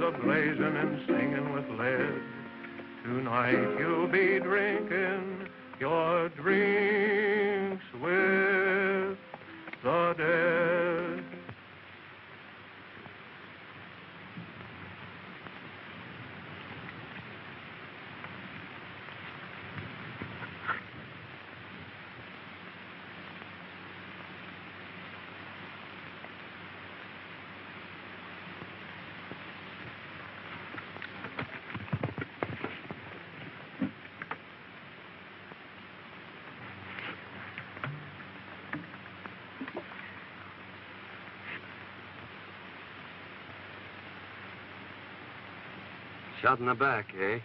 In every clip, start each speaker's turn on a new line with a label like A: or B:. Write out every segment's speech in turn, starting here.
A: guns blazing and singing with lead. Tonight you'll be drinking your drinks with the dead.
B: Shot in the back, eh?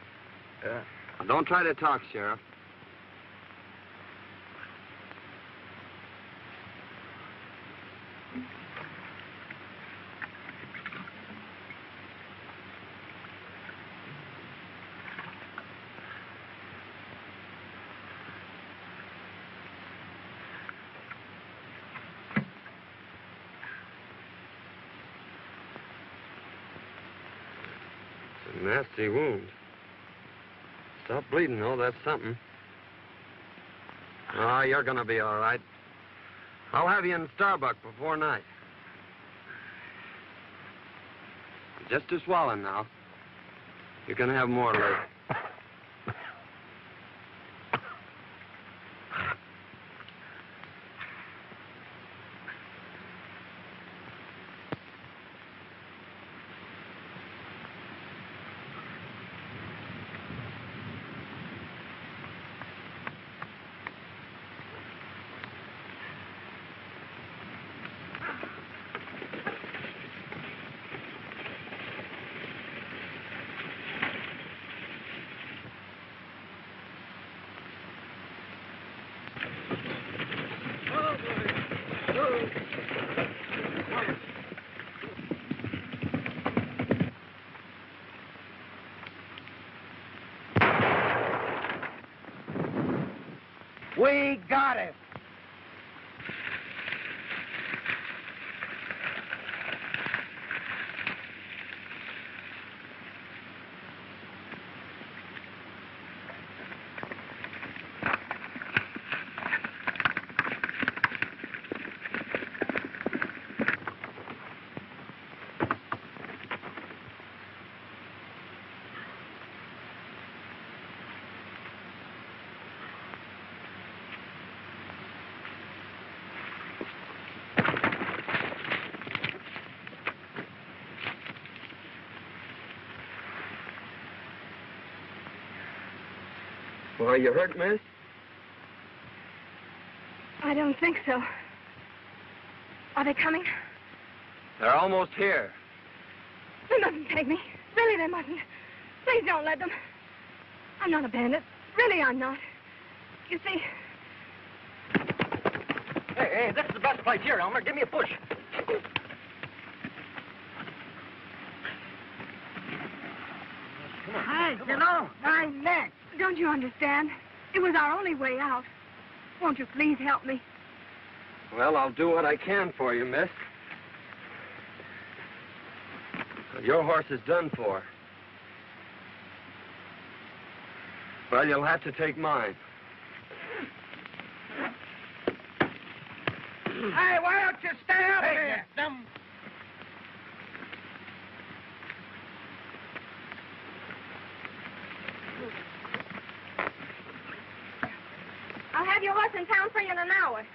A: Yeah.
B: Don't try to talk, Sheriff. Nasty wound. Stop bleeding, though. That's something. Ah, you're gonna be all right. I'll have you in Starbuck before night. Just a swallow now. You're gonna have more later.
C: We got it.
B: Well, you hurt, miss?
D: I don't think so. Are they coming?
B: They're almost here.
D: They mustn't take me. Really, they mustn't. Please don't let them. I'm not a bandit. Really, I'm not. You see,
C: Hey, hey, this is the best place here, Elmer. Give me a push. Hey, you know, my neck.
D: Don't you understand? It was our only way out. Won't you please help me?
B: Well, I'll do what I can for you, miss. Your horse is done for. Well, you'll have to take mine.
C: Hey, why don't you stay up here?
D: have your horse in town for you in an hour.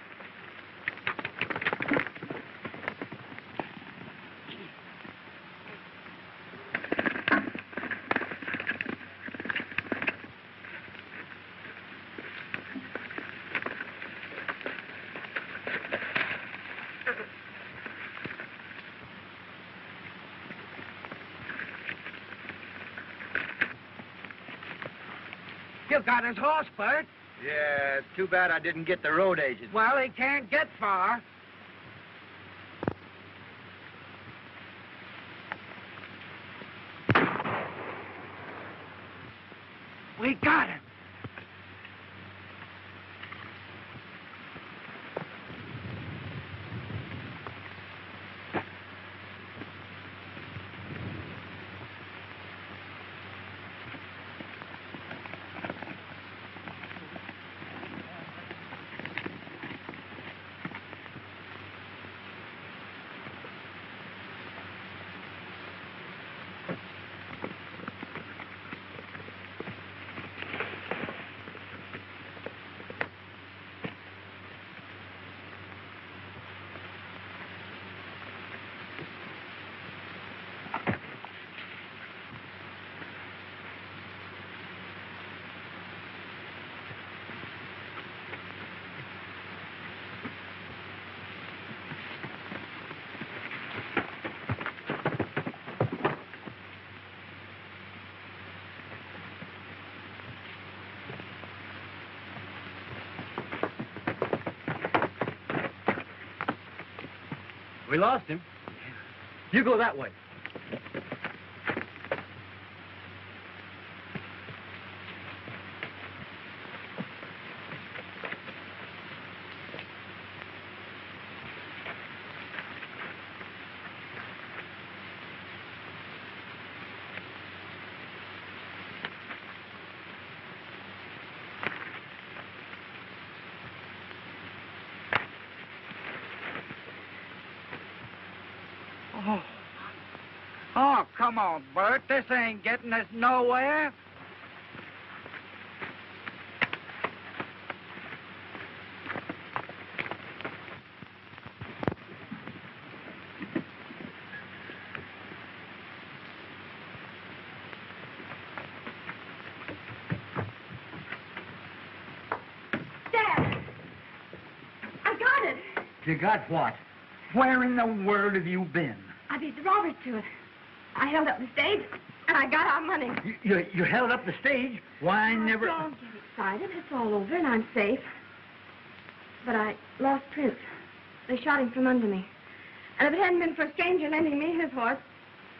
E: You got his horse, Bert.
F: Yeah, it's too bad I didn't get the road agent.
E: Well, he can't get far. We got him.
F: We lost him. You go that way.
E: Oh. Oh, come on, Bert. This ain't getting us nowhere.
D: Dad! I got it.
E: You got what? Where in the world have you been?
D: I beat the robbers to it. I held up the stage, and I got our money.
E: You, you, you held up the stage. Why, I never.
D: Don't get excited. It's all over, and I'm safe. But I lost Prince. They shot him from under me. And if it hadn't been for a stranger lending me his horse,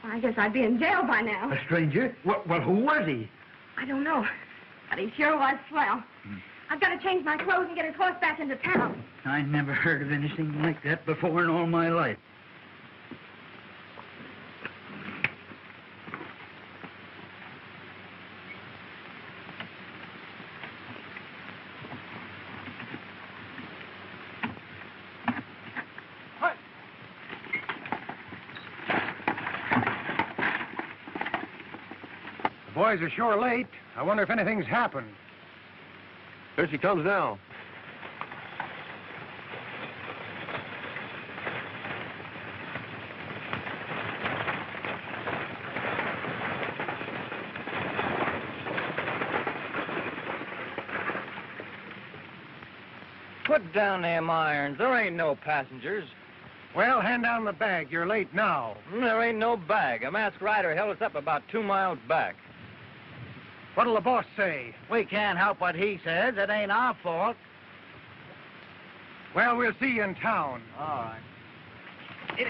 D: I guess I'd be in jail by now.
E: A stranger? Well, well, who was he?
D: I don't know. But he sure was swell. Hmm. I've got to change my clothes and get his horse back into town.
E: I never heard of anything like that before in all my life.
G: The boys are sure late. I wonder if anything's happened.
C: Here she comes now.
F: Put down them irons. There ain't no passengers.
G: Well, hand down the bag. You're late now.
F: There ain't no bag. A masked rider held us up about two miles back.
G: What'll the boss say?
E: We can't help what he says. It ain't our fault.
G: Well, we'll see you in town.
E: All right.
F: Well,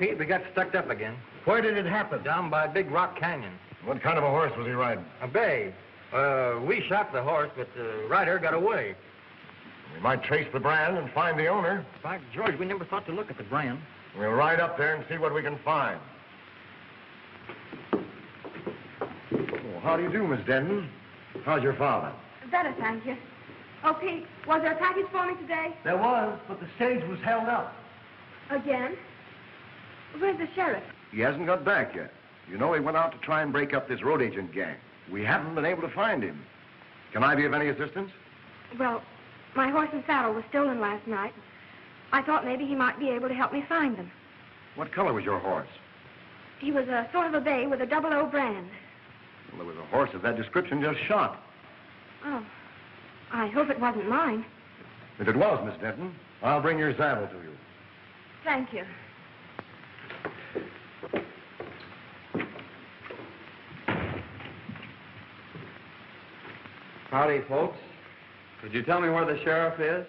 F: Pete, we got stuck up again.
E: Where did it happen?
F: Down by Big Rock Canyon.
G: What kind of a horse was he riding?
F: A bay. Uh, we shot the horse, but the rider got away.
G: We might trace the brand and find the owner.
F: By George, we never thought to look at the brand.
G: We'll ride up there and see what we can find. Oh, how do you do, Miss Denton? How's your father?
D: Better, thank you. Oh, Pete, was there a package for me today?
E: There was, but the stage was held up.
D: Again? Where's the sheriff?
G: He hasn't got back yet. You know, he went out to try and break up this road agent gang. We haven't been able to find him. Can I be of any assistance?
D: Well, my horse and saddle was stolen last night. I thought maybe he might be able to help me find them.
G: What color was your horse?
D: He was a sort of a bay with a double O brand.
G: Well, there was a horse of that description just shot.
D: Oh, I hope it wasn't mine.
G: If it was, Miss Denton, I'll bring your saddle to you.
D: Thank you.
B: Howdy, folks. Could you tell me where the sheriff is?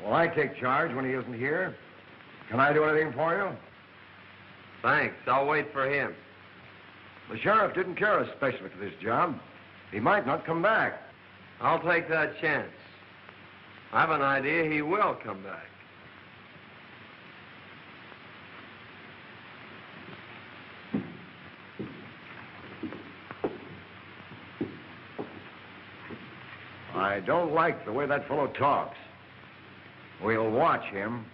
G: Well, I take charge when he isn't here. Can I do anything for you?
B: Thanks. I'll wait for him.
G: The sheriff didn't care especially for this job. He might not come back.
B: I'll take that chance. I have an idea he will come back.
G: I don't like the way that fellow talks. We'll watch him.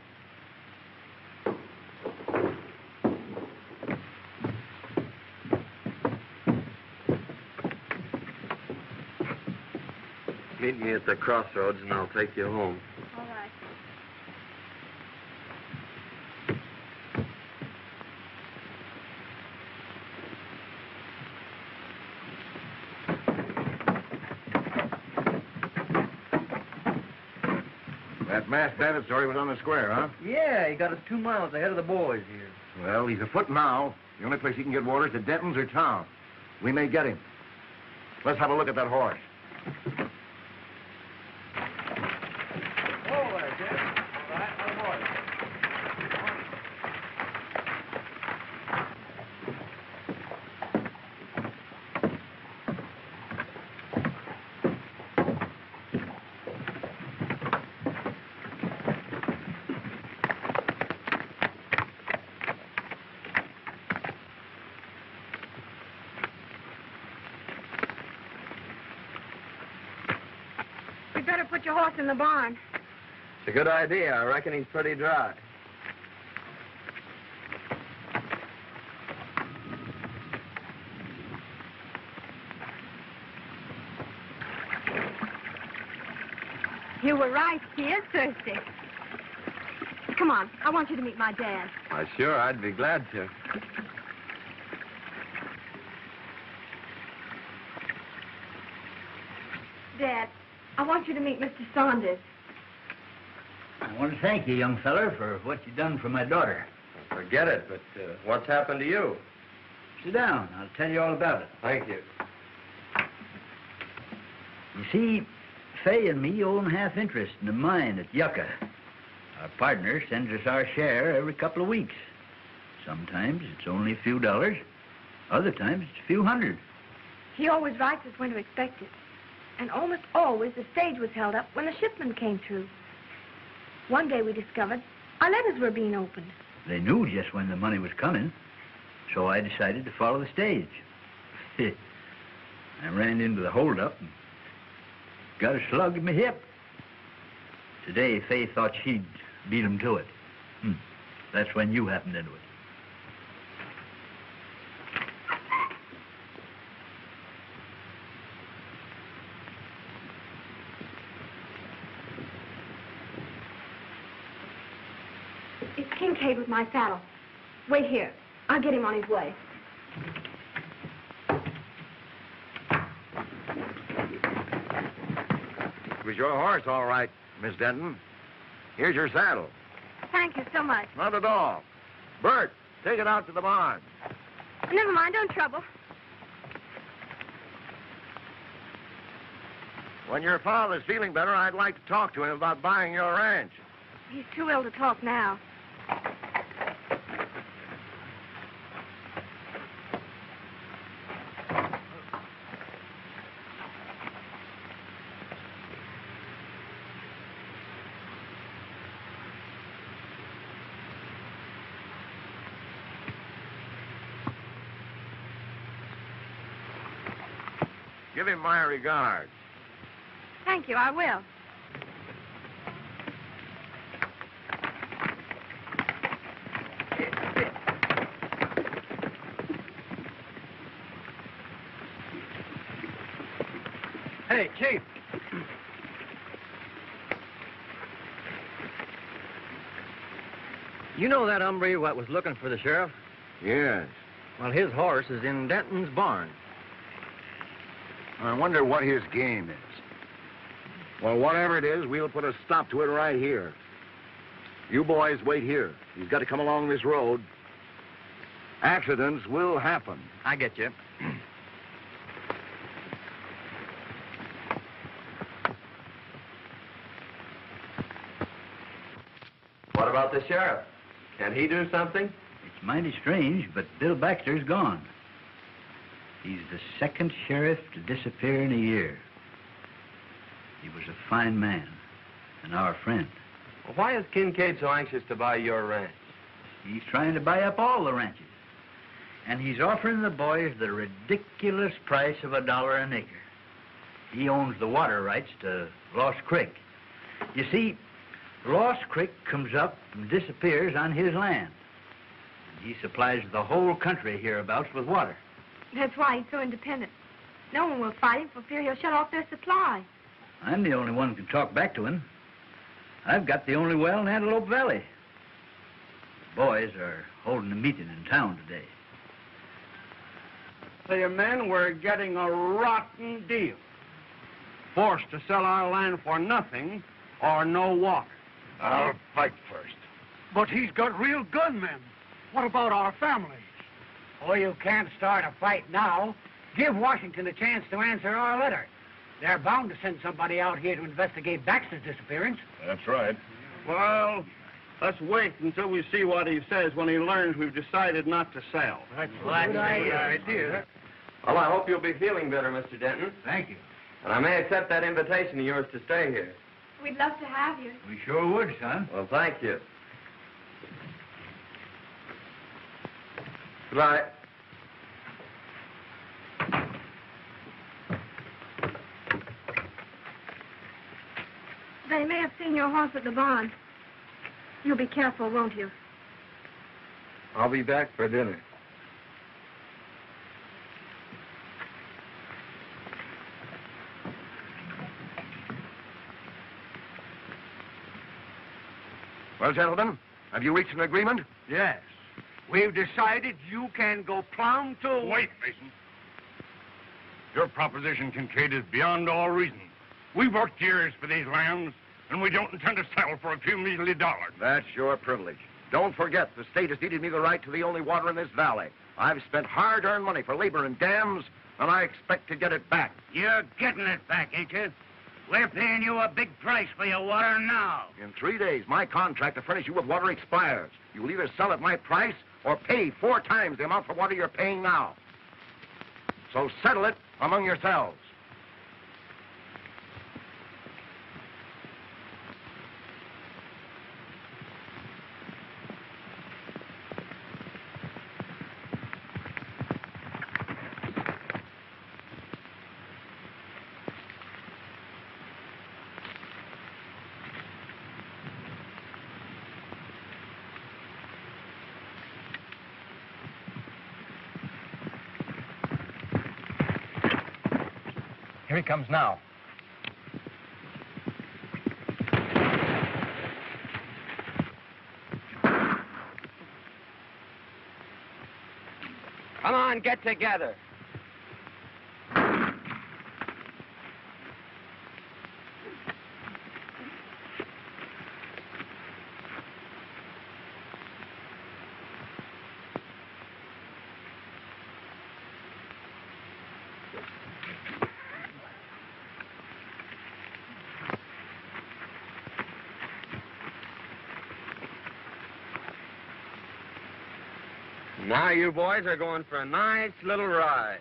B: Meet me at the crossroads and I'll take you home.
D: All right.
G: Bandit story was on the square, huh?
E: Yeah, he got us two miles ahead of the boys here.
G: Well, he's afoot now. The only place he can get water is at Denton's or town. We may get him. Let's have a look at that horse.
D: You'd better put your horse in the barn.
B: It's a good idea. I reckon he's pretty dry.
D: You were right. He is thirsty. Come on. I want you to meet my dad.
B: Why, sure, I'd be glad to.
D: Dad, I want you to meet Mr. Saunders.
E: I want to thank you, young feller, for what you done for my daughter.
B: Forget it, but uh, what's happened to you?
E: Sit down. I'll tell you all about it.
B: Thank you.
E: You see, Fay and me own half interest in the mine at Yucca. Our partner sends us our share every couple of weeks. Sometimes it's only a few dollars. Other times it's a few hundred.
D: He always writes us when to expect it. And almost always the stage was held up when the shipment came through. One day we discovered our letters were being opened.
E: They knew just when the money was coming, so I decided to follow the stage. I ran into the holdup and got a slug in my hip. Today, Fay thought she'd beat him to it. Hmm. That's when you happened into it.
D: It's Kincaid with my saddle. Wait here. I'll get him on his way.
G: It was your horse, all right, Miss Denton. Here's your saddle.
D: Thank you so much.
G: Not at all. Bert, take it out to the barn.
D: Never mind, don't trouble.
G: When your father's feeling better, I'd like to talk to him about buying your ranch.
D: He's too ill to talk now.
G: Give him my regards.
D: Thank you, I will.
C: Hey, Chief.
F: You know that hombre what was looking for the sheriff?
G: Yes.
F: Well, his horse is in Denton's barn.
G: I wonder what his game is. Well, whatever it is, we'll put a stop to it right here. You boys wait here. He's got to come along this road. Accidents will happen.
F: I get you.
B: What about the sheriff? Can he do something?
E: It's mighty strange, but Bill Baxter's gone. He's the second sheriff to disappear in a year. He was a fine man and our friend.
B: Well, why is Kincaid so anxious to buy your ranch?
E: He's trying to buy up all the ranches. And he's offering the boys the ridiculous price of a dollar an acre. He owns the water rights to Lost Creek. You see, Lost Creek comes up and disappears on his land. And he supplies the whole country hereabouts with water.
D: That's why he's so independent. No one will fight him for fear he'll shut off their supply.
E: I'm the only one who can talk back to him. I've got the only well in Antelope Valley. The boys are holding a meeting in town today.
C: The men were getting a rotten deal. Forced to sell our land for nothing or no water.
G: I'll fight first.
C: But he's got real gunmen. What about our families?
H: Oh, you can't start a fight now. Give Washington a chance to answer our letter. They're bound to send somebody out here to investigate Baxter's disappearance.
G: That's right.
C: Well, let's wait until we see what he says when he learns we've decided not to sell.
H: That's a good
C: idea.
B: Well, I hope you'll be feeling better, Mr. Denton.
E: Thank you.
B: And I may accept that invitation of yours to stay here.
D: We'd love to have you.
E: We sure would, son.
B: Well, thank you. Goodbye.
D: They may have seen your horse at the barn. You'll be careful, won't you?
G: I'll be back for dinner. Well, gentlemen, have you reached an agreement?
C: Yes. We've decided you can go plumb to...
I: Wait, Mason. Your proposition, Kincaid, is beyond all reason. We've worked years for these lands, and we don't intend to settle for a few measly dollars.
G: That's your privilege. Don't forget, the state has ceded me the right to the only water in this valley. I've spent hard-earned money for labor and dams, and I expect to get it back.
H: You're getting it back, ain't you? We're paying you a big price for your water now.
G: In three days, my contract to furnish you with water expires. You'll either sell at my price or pay four times the amount for water you're paying now. So settle it among yourselves.
F: Here he comes now.
B: Come on, get together. Now you boys are going for a nice little ride.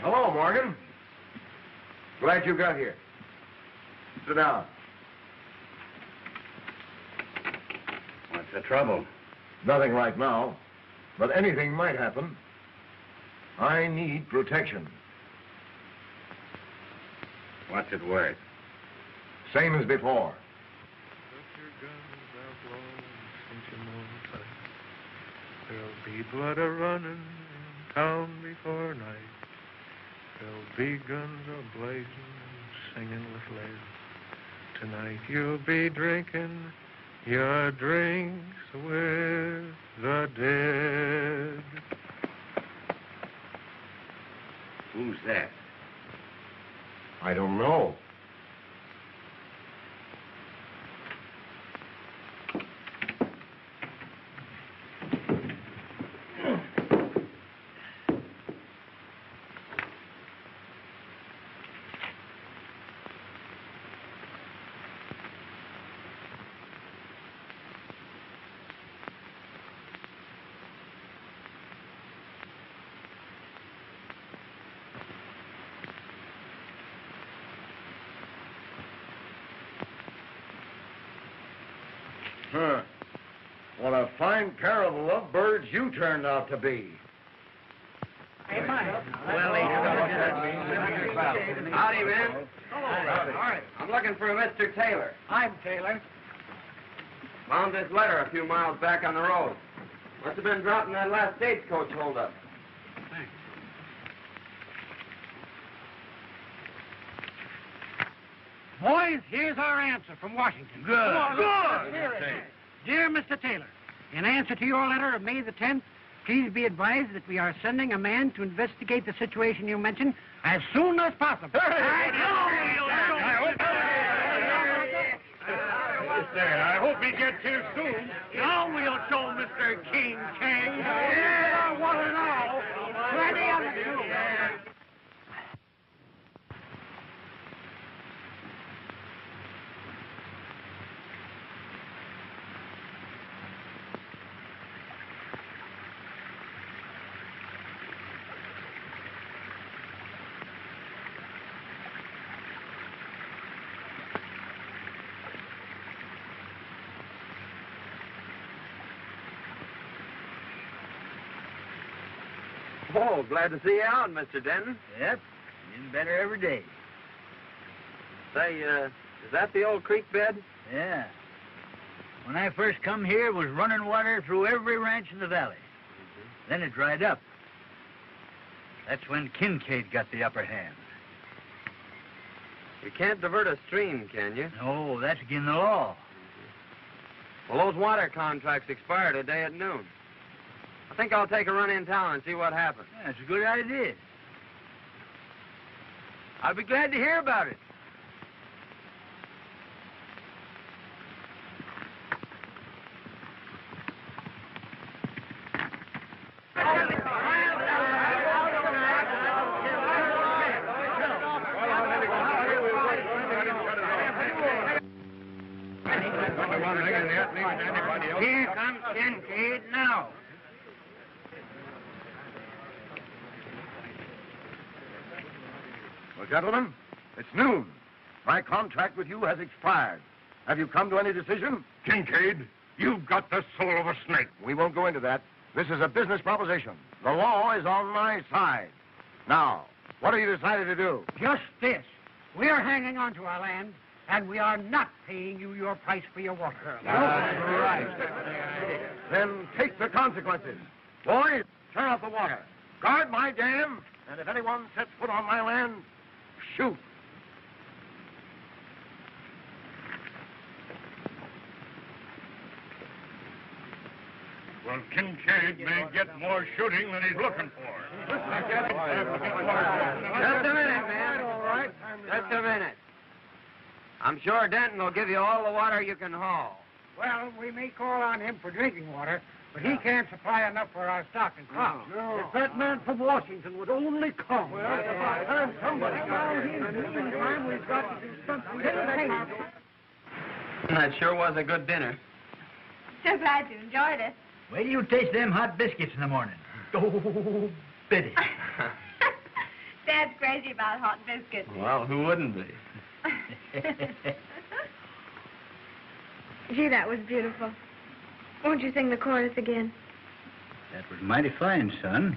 G: Hello, Morgan. Glad you got here. Sit down.
B: What's the trouble?
G: Nothing right now, but anything might happen. I need protection.
B: What's it worth?
G: Same as before.
A: Put your guns out low and cinch 'em. There'll be blood a running in town before night. There'll be guns a blazing and singing with lead. Tonight you'll be drinking your drinks with the dead.
B: Who's that?
G: I don't know. Huh. What a fine pair of lovebirds you turned out to be.
B: Well, Howdy, man. Hello, Howdy. All right. I'm looking for a Mr. Taylor.
H: I'm Taylor.
B: Found this letter a few miles back on the road. Must have been dropped in that last stagecoach holdup.
H: Boys, here's our answer from Washington. Good. Good. It is. Dear Mr. Taylor, in answer to your letter of May the 10th, please be advised that we are sending a man to investigate the situation you mentioned as soon as possible.
I: I hope he gets here soon.
H: Now we'll show Mr. King King. Yeah, what an all. Plenty of it, too.
B: Oh, glad to see you out, Mr. Denton.
E: Yep, getting better every day.
B: Say, uh, is that the old creek bed?
E: Yeah. When I first come here, it was running water through every ranch in the valley. Then it dried up. That's when Kincaid got the upper hand.
B: You can't divert a stream, can you?
E: No, that's against the law.
B: Well, those water contracts expire today at noon. I think I'll take a run in town and see what happens.
E: Yeah, That's a good idea.
B: I'll be glad to hear about it.
H: Here comes Kincaid now.
G: Well, gentlemen, it's noon. My contract with you has expired. Have you come to any decision?
I: Kincaid, you've got the soul of a snake.
G: We won't go into that. This is a business proposition. The law is on my side. Now, what have you decided to do?
H: Just this. We're hanging on to our land, and we are not paying you your price for your water.
G: That's right. Then take the consequences. Boys, turn off the water. Guard my dam, and if anyone sets foot on my land, shoot.
I: Well, Kincaid may get more shooting than he's looking for.
B: Just a minute, man. All right. Just a minute. I'm sure Denton will give you all the water you can haul.
H: Well, we may call on him for drinking water, but he can't supply enough for our stock and crop. If that man from Washington would only come. Well, by the time somebody got here, in the meantime, we've got to do something.
B: That sure was a good dinner.
D: So glad you enjoyed it.
E: Wait till you taste them hot biscuits in the morning. Oh, Betty.
D: Dad's crazy about hot biscuits.
B: Well, who wouldn't be?
D: Gee, that was beautiful. Won't you sing the chorus again?
A: That was mighty fine, son.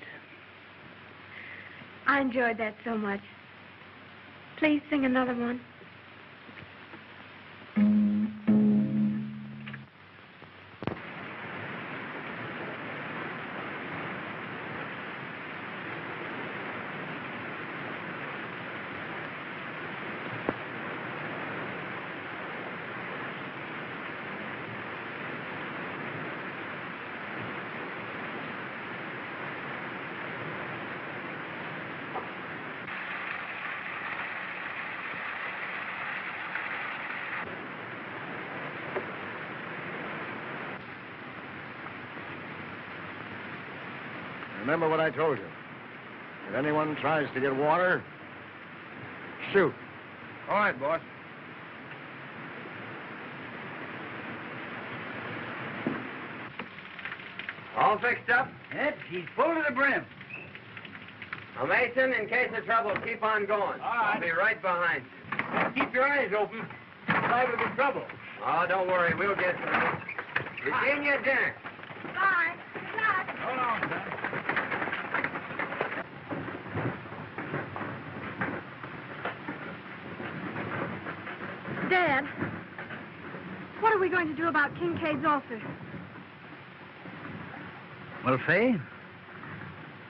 J: I
D: enjoyed that so much. Please sing another one.
G: Remember what I told you. If anyone tries to get water, shoot.
B: All right, boss. All fixed up?
A: Yep, she's full to the brim.
B: Now, Mason, in case of trouble, keep on going.
K: All right.
B: I'll be right behind you.
K: Keep your eyes open. Liable to be trouble.
B: Oh, don't worry. We'll get through. Virginia, dinner.
D: Bye. Good luck.
K: Hold on, son.
D: Dad, what are we going to do about Kincaid's ulcer?
A: Well, Fay,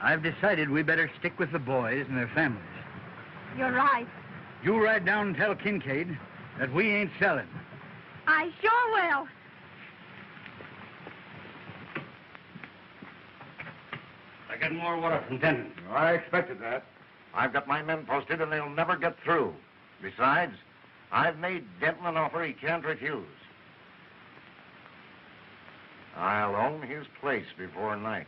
A: I've decided we better stick with the boys and their families.
D: You're right.
A: You ride down and tell Kincaid that we ain't selling.
D: I sure will.
L: I get more water from Denton.
G: I expected that. I've got my men posted, and they'll never get through. Besides, I've made Denton an offer he can't refuse. I'll own his place before night.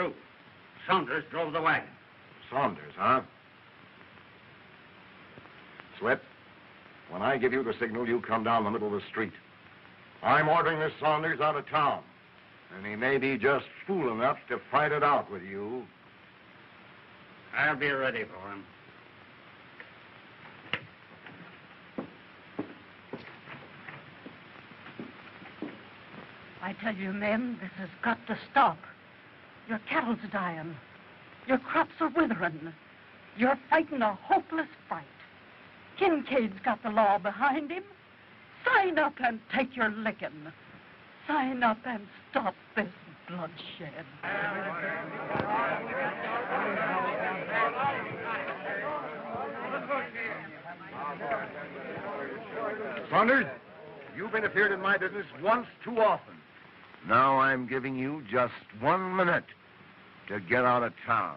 C: They got through. Saunders drove the wagon.
G: Saunders, huh? Slip, when I give you the signal, you come down the middle of the street. I'm ordering this Saunders out of town. And he may be just fool enough to fight it out with you.
C: I'll be ready for him.
M: I tell you, men, this has got to stop. Your cattle's dying. Your crops are withering. You're fighting a hopeless fight. Kincaid's got the law behind him. Sign up and take your licking. Sign up and stop this bloodshed.
G: Saunders, you've interfered in my business once too often. Now I'm giving you just one minute to get out of town.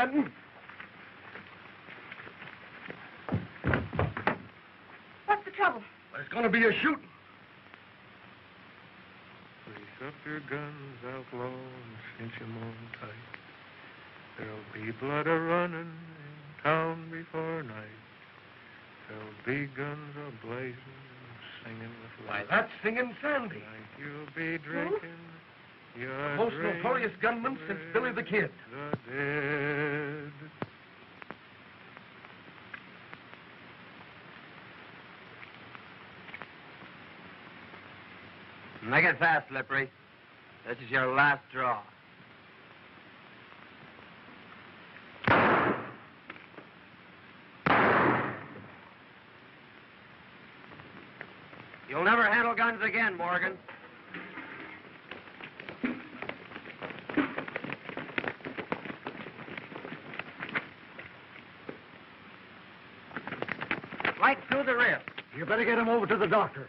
C: Quick,
D: What's the trouble?
C: There's going to be a shooting.
A: Grease up your guns, outlaw, and cinch 'em on tight. There'll be blood a running in town before night. There'll be guns a blazing, singing with
C: Why,
A: light.
C: that's Singing Sandy.
A: Tonight you'll be drinking. Your
C: most notorious gunman since Billy the Kid.
A: The dead.
B: Make it fast, Slippery. This is your last draw. You'll never handle guns again, Morgan. Right through the rib.
C: You better get him over to the doctor.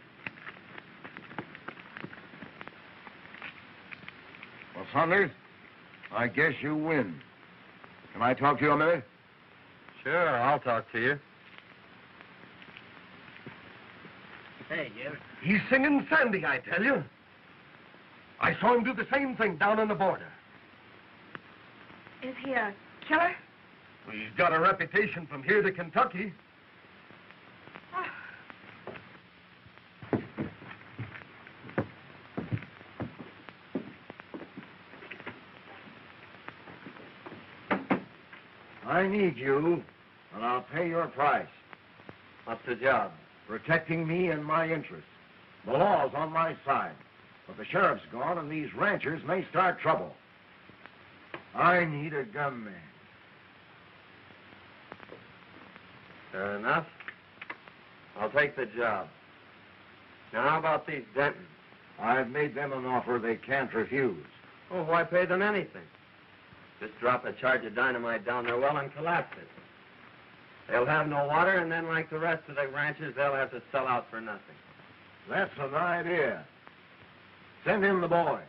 G: Saunders, I guess you win. Can I talk to you a minute?
B: Sure, I'll talk to you.
E: Hey, Jeff.
C: He's Singing Sandy, I tell you. I saw him do the same thing down on the border.
D: Is he a killer?
C: He's got a reputation from here to Kentucky.
G: I need you, and I'll pay your price.
B: What's the job?
G: Protecting me and my interests. The law's on my side. But the sheriff's gone, and these ranchers may start trouble. I need a gunman.
B: Fair enough. I'll take the job. Now, how about these Dentons?
G: I've made them an offer they can't refuse.
B: Oh, why pay them anything? Just drop a charge of dynamite down their well and collapse it. They'll have no water, and then, like the rest of the ranchers, they'll have to sell out for nothing.
G: That's an idea. Send in the boy.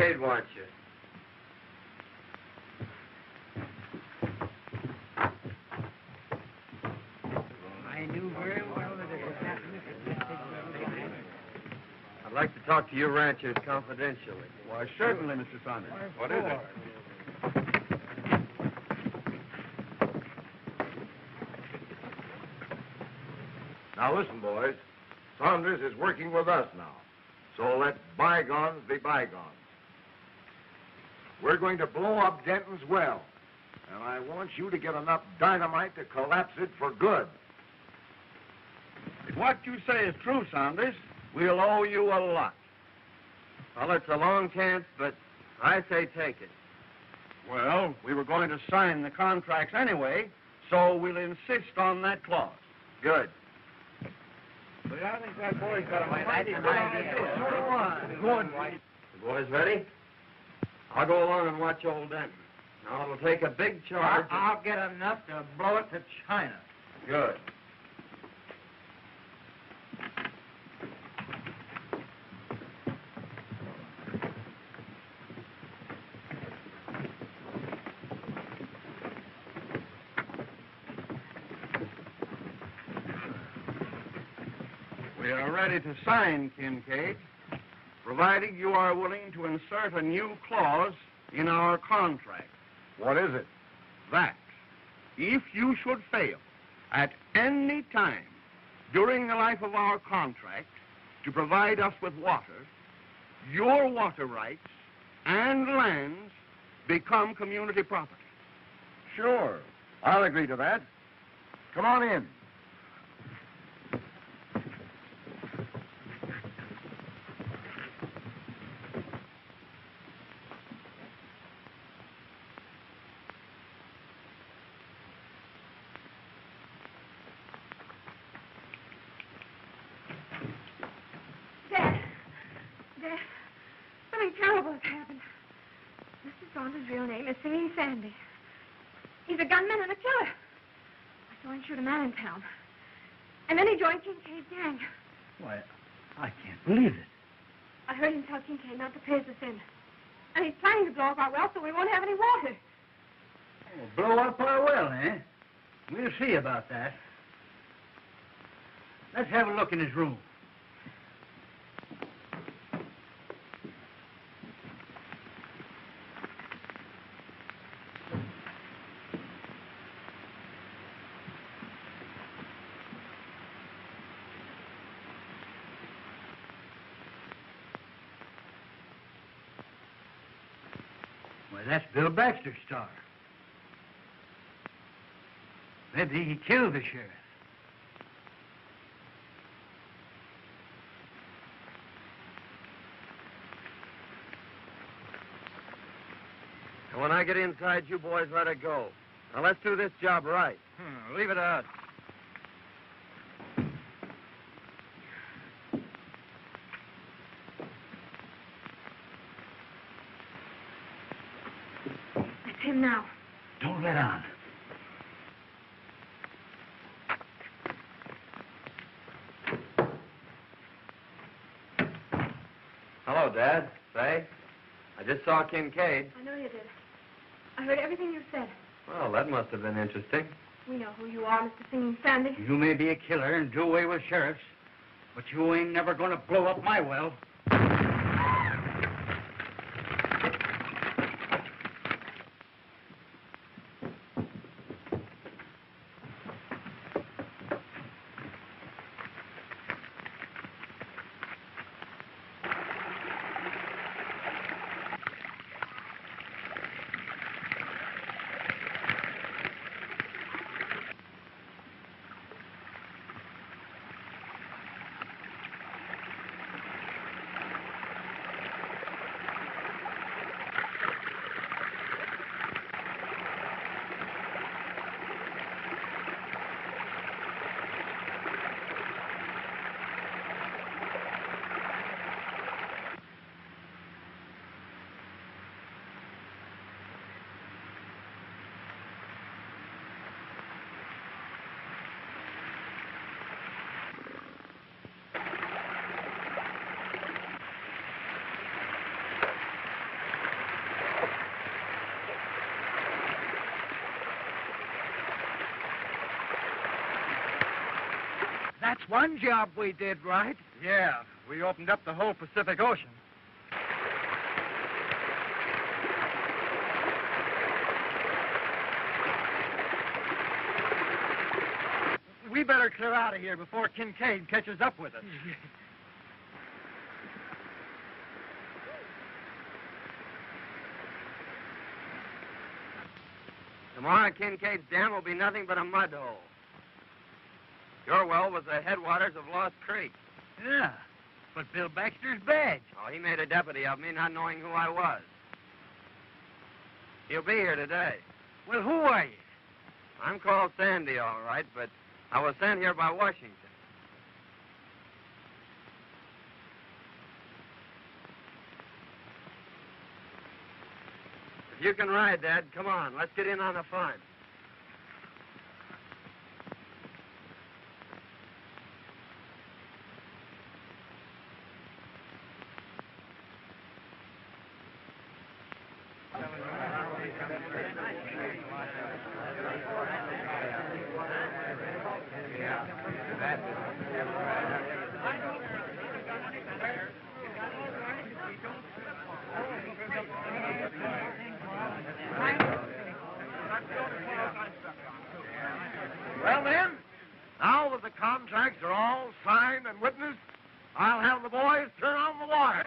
B: Kincaid wants you.
H: I knew very well that it was happening.
B: I'd like to talk to you ranchers confidentially.
C: Why, certainly, Mr. Saunders.
B: What is it?
G: Now listen, boys. Saunders is working with us now. So let bygones be bygones. We're going to blow up Denton's well. And I want you to get enough dynamite to collapse it for good.
C: If what you say is true, Saunders, we'll owe you a lot.
B: Well, it's a long chance, but I say take it.
C: Well, we were going to sign the contracts anyway, so we'll insist on that clause.
B: Good.
C: But I think that boy's got a
H: mighty good idea.
C: So do Good.
B: The boys ready? I'll go along and watch old Denton. Now, it'll take a big charge.
F: I'll get enough to blow it to China.
B: Good.
C: We are ready to sign, Kincaid, provided you are willing to insert a new clause in our contract.
G: What is it?
C: That if you should fail at any time during the life of our contract to provide us with water, your water rights and lands become community property.
G: Sure. I'll agree to that. Come on in.
D: Dad. Dad. Something terrible has happened. Mr. Saunders' real name is Singing Sandy. He's a gunman and a killer. I saw him shoot a man in town. And then he joined Kincaid's gang.
E: Why, I can't believe it.
D: I heard him tell Kincaid not to pay us in. And he's planning to blow up our well so we won't have any water.
E: Oh, blow up our well, eh? We'll see about that. Let's have a look in his room. Why, that's Bill Baxter's star. Maybe he killed the sheriff.
B: And when I get inside, you boys let it go. Now, let's do this job right.
F: Hmm, leave it out.
D: That's him now.
E: Don't let on.
B: Hello, Dad. Say, I just saw Kincaid.
D: I know you did. I heard everything you said.
B: Well, that must have been interesting.
D: We know who you are, Mr. Singing Sandy.
E: You may be a killer and do away with sheriffs, but you ain't never going to blow up my well.
F: one job we did right.
C: Yeah, we opened up the whole Pacific Ocean. We better clear out of here before Kincaid catches up with us.
B: Tomorrow, Kincaid's dam will be nothing but a mud hole. Well, was the headwaters of Lost Creek.
E: Yeah, but Bill Baxter's badge.
B: Oh, he made a deputy of me, not knowing who I was. He'll be here today.
E: Well, who are you?
B: I'm called Sandy, all right, but I was sent here by Washington. If you can ride, Dad, come on. Let's get in on the fun.
D: the boys, turn on the water.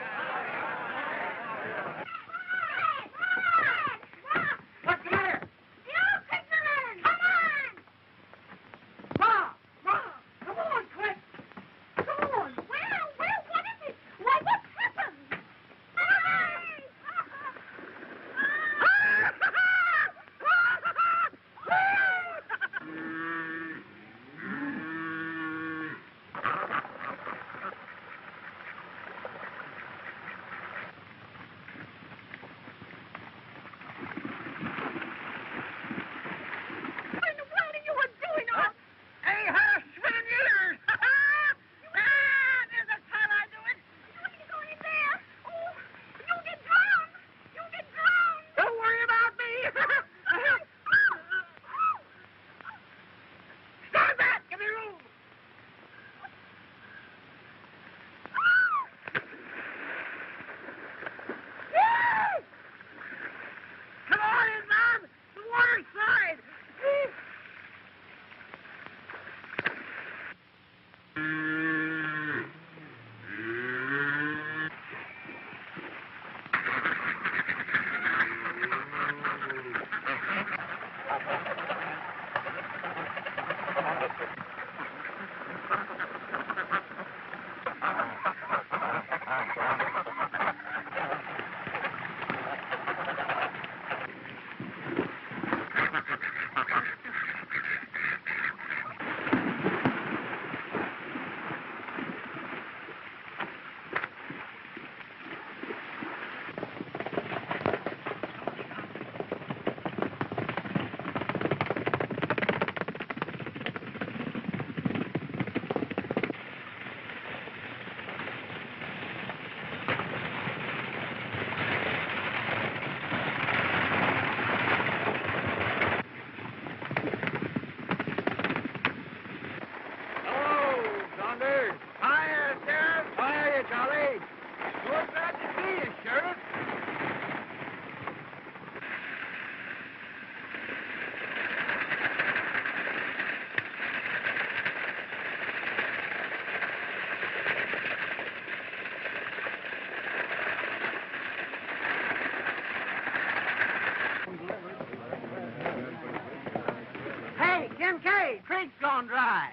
K: joint's gone dry.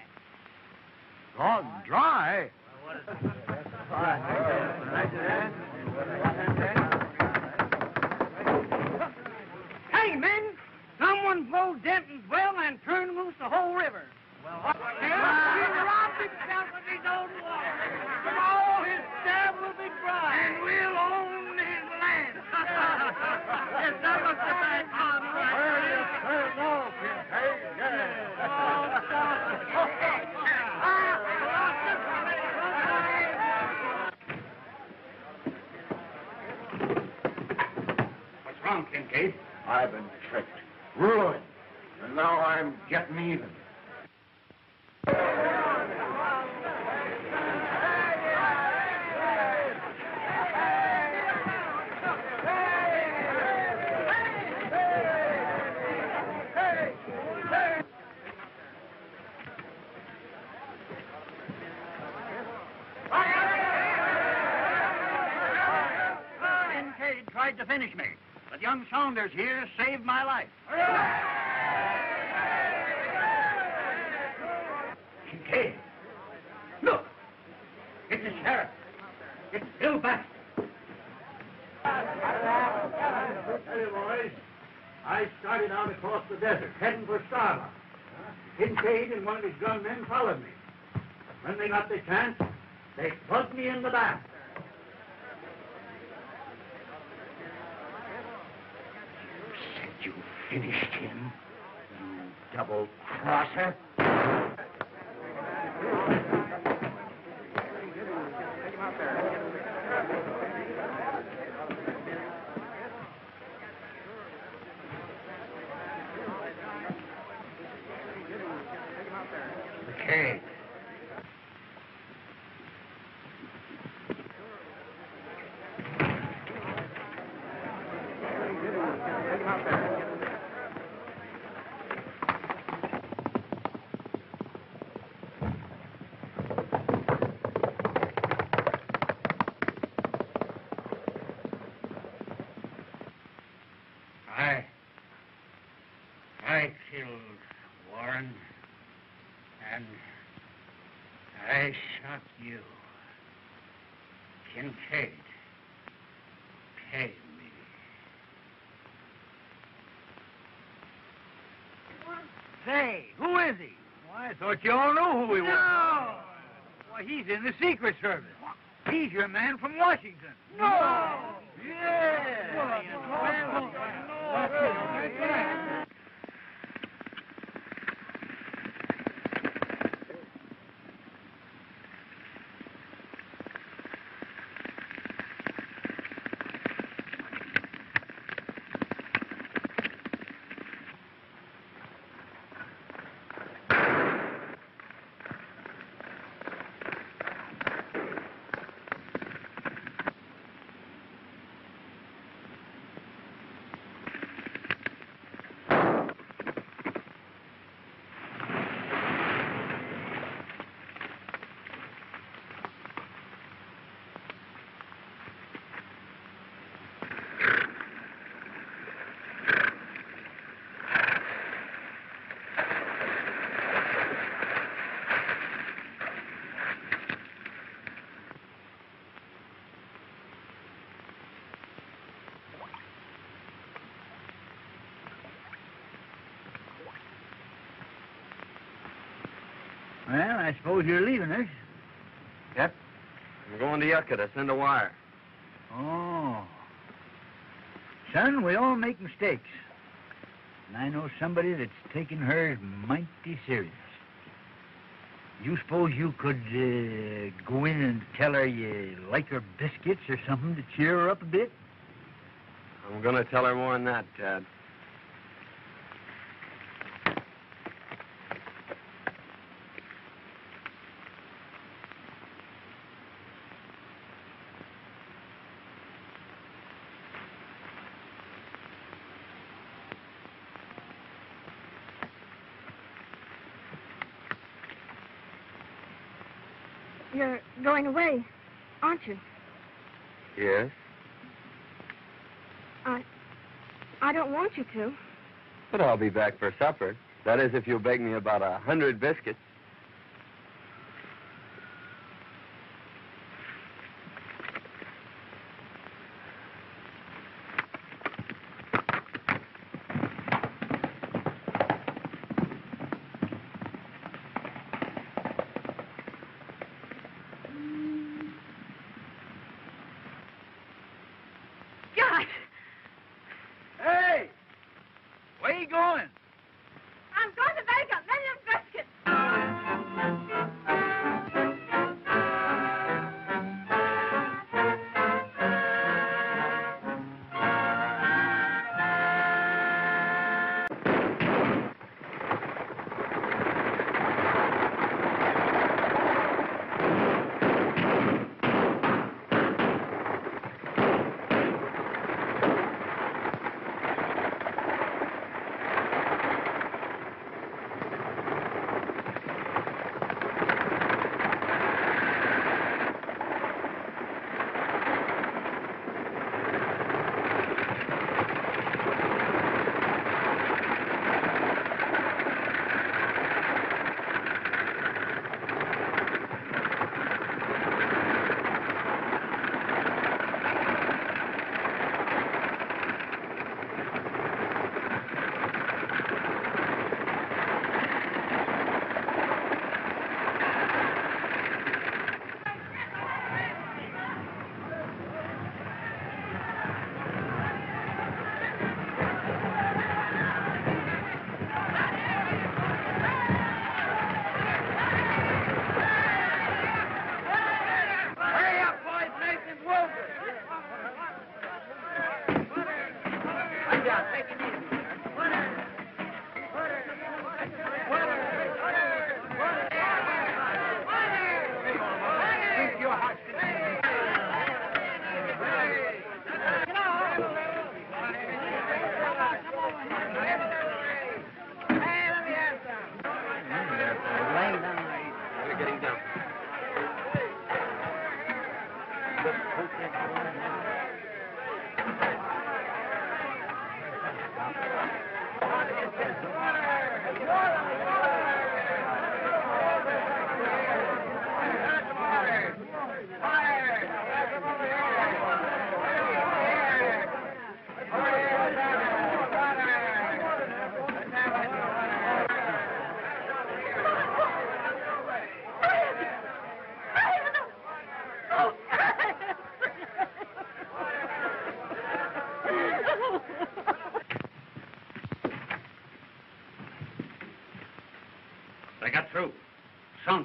K: was
E: here saved my life. She came. Look! It's the sheriff. It's Bill Baxter.
K: Hey, boys. I started out across the desert, heading for Starla. Kincaid and one of his gunmen followed me. When they got the chance, they plugged me in the back.
E: Say, who is he? Why, I thought you all knew who he was. No! Why, he's in the Secret Service. He's your man from Washington. No! Yeah! Well, Well, I suppose you're leaving us.
B: Yep. I'm going to Yucca to send a wire.
E: Oh. Son, we all make mistakes. And I know somebody that's taking hers mighty serious. You suppose you could uh, go in and tell her you like her biscuits or something to cheer her up a bit?
B: I'm going to tell her more than that, Dad.
D: Away, aren't you?
B: Yes?
D: I. I don't want you to.
B: But I'll be back for supper. That is, if you'll bake me about a hundred biscuits.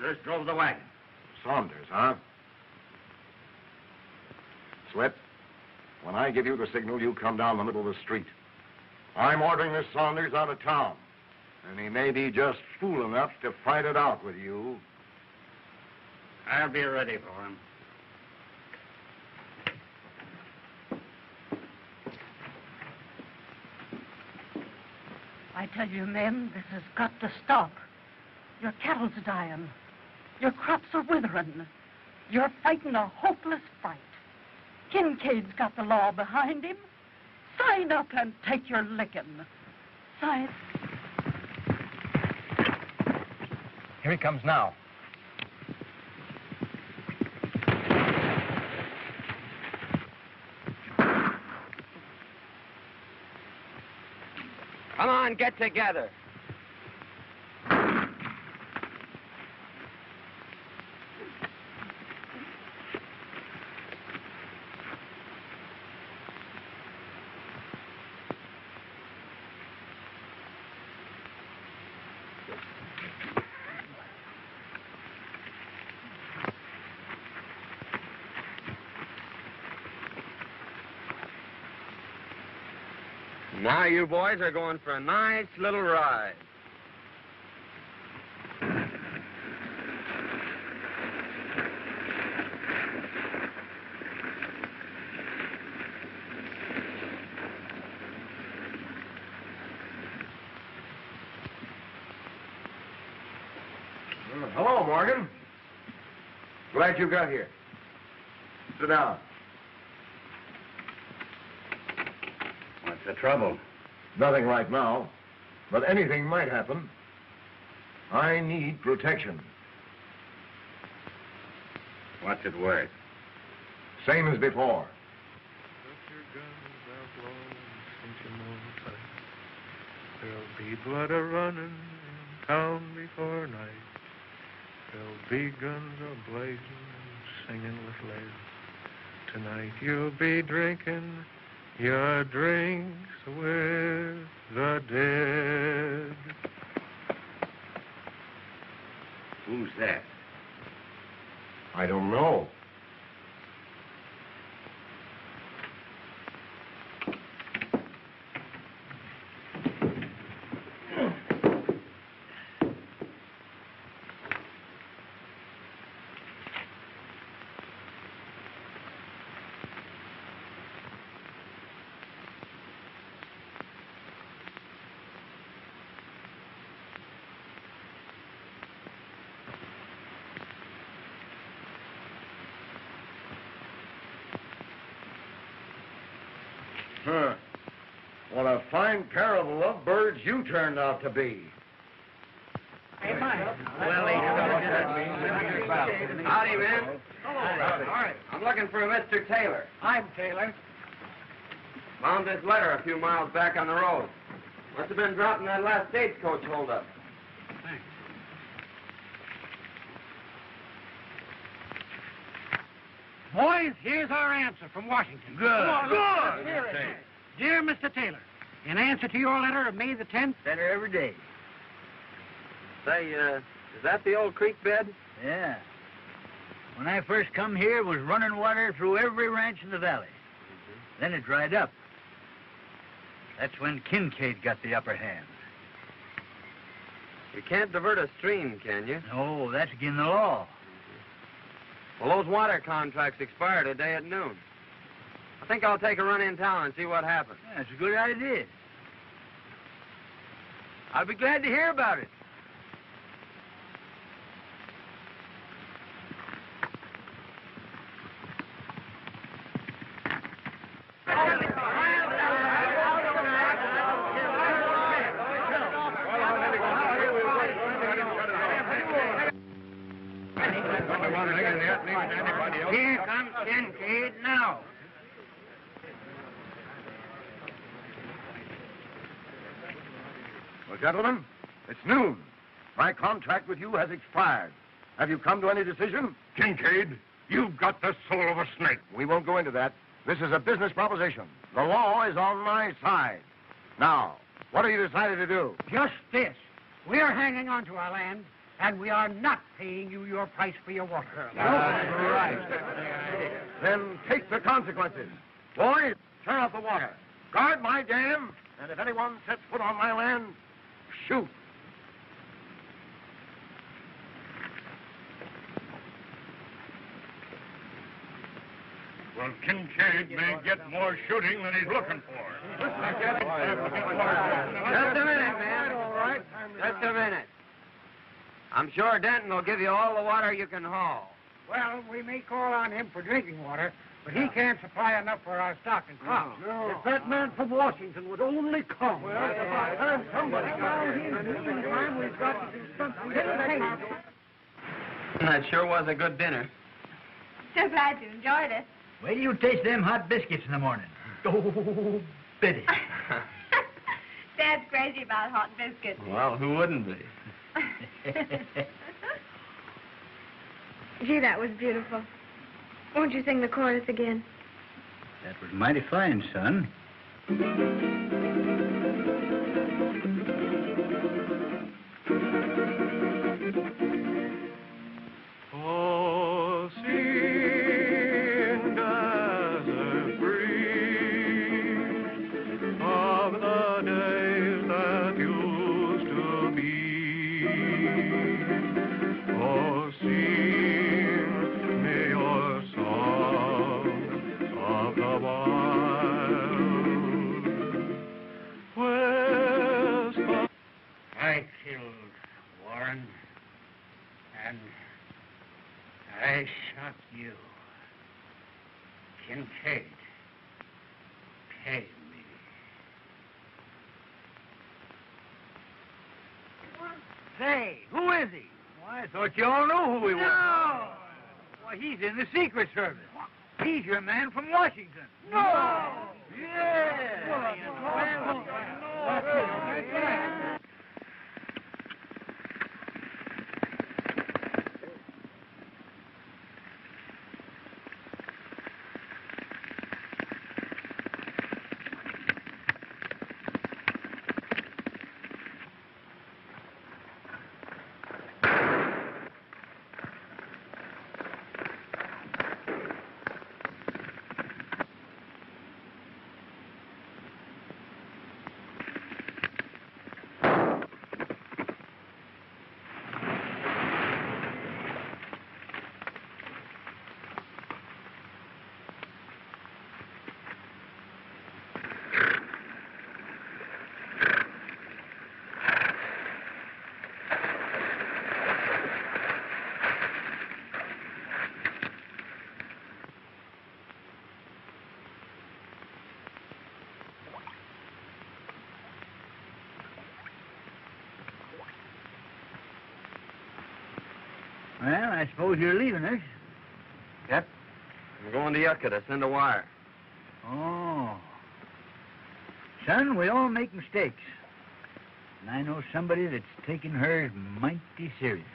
K: Saunders drove the wagon.
G: Saunders, huh? Slip, when I give you the signal, you come down the middle of the street. I'm ordering this Saunders out of town. And he may be just fool enough to fight it out with you.
K: I'll be ready for him.
M: I tell you, men, this has got to stop. Your cattle's dying. Your crops are withering. You're fighting a hopeless fight. Kincaid's got the law behind him. Sign up and take your licking. Sign.
N: Here he comes now.
B: Come on, get together. Now you boys are going for a nice little ride.
G: Hello, Morgan. Glad you got here. Sit down.
K: What's the trouble?
G: Nothing right now, but anything might happen. I need protection.
K: What's it worth?
G: Same as before.
A: Put your guns out low and cinch 'em on. There'll be blood a running in town before night. There'll be guns a blazing and singing with lead. Tonight you'll be drinking your drinks with the dead.
K: Who's that?
G: I don't know. Huh. What a fine pair of lovebirds you turned out to be. Hey, Mike.
K: Well,
B: Howdy, men. I'm looking for a Mr. Taylor.
H: I'm Taylor.
B: Found this letter a few miles back on the road. Must have been dropped in that last stagecoach holdup. Thanks.
H: Boys, here's our answer from Washington.
E: Good.
H: Come on, Good. Here it is. Dear Mr. Taylor, in answer to your letter of May the 10th,
E: Better every day.
B: Say, uh, is that the old creek bed?
E: Yeah. When I first come here, it was running water through every ranch in the valley. Then it dried up. That's when Kincaid got the upper hand.
B: You can't divert a stream, can you?
E: No, that's against the law.
B: Well, those water contracts expire today at noon. I think I'll take a run in town and see what happens.
E: That's a good idea. I'll be glad to hear about it.
K: Here comes Kincaid now.
G: Well, gentlemen, it's noon. My contract with you has expired. Have you come to any decision?
I: Kincaid, you've got the soul of a snake.
G: We won't go into that. This is a business proposition. The law is on my side. Now, what have you decided to do?
H: Just this. We're hanging on to our land, and we are not paying you your price for your water.
G: That's right. Then take the consequences. Boys, turn off the water. Guard my dam, and if anyone sets foot on my land, shoot.
I: Well, Kincaid may get more shooting than he's looking for.
B: Just a minute, man. All right. Just a minute. I'm sure Denton will give you all the water you can haul.
H: Well, we may call on him for drinking water, but he can't supply enough for our stock and crop. Oh.
K: If that man from Washington would only come. Well,
H: it's about time somebody got here. Meantime, we've got to do something.
B: That sure was a good dinner.
D: So glad you enjoyed it.
E: Wait till you taste them hot biscuits in the morning. Oh, Biddy.
D: Dad's crazy about hot biscuits.
B: Well, who wouldn't be?
D: Gee, that was beautiful. Won't you sing the chorus again?
E: That was mighty fine, son. Is he? Why, I thought you all knew who he was. No! Why, he's in the Secret Service. He's your man from Washington. No! Yeah! Well, I suppose you're leaving us.
B: Yep. I'm going to Yucca to send a wire.
E: Oh. Son, we all make mistakes. And I know somebody that's taking hers mighty serious.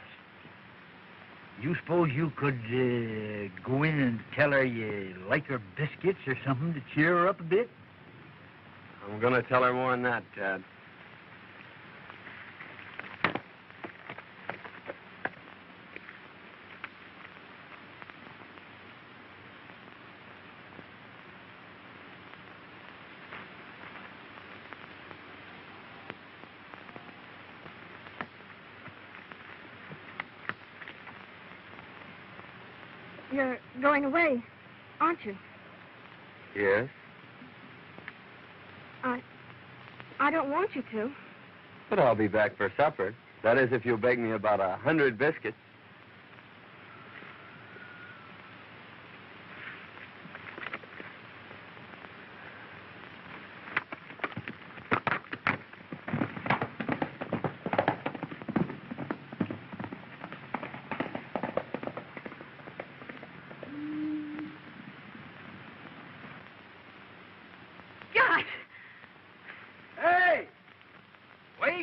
E: You suppose you could uh, go in and tell her you like her biscuits or something to cheer her up a bit?
B: I'm going to tell her more than that, Dad.
D: You're going away, aren't you?
B: Yes?
D: I. I don't want you to.
B: But I'll be back for supper. That is, if you'll bake me about a hundred biscuits.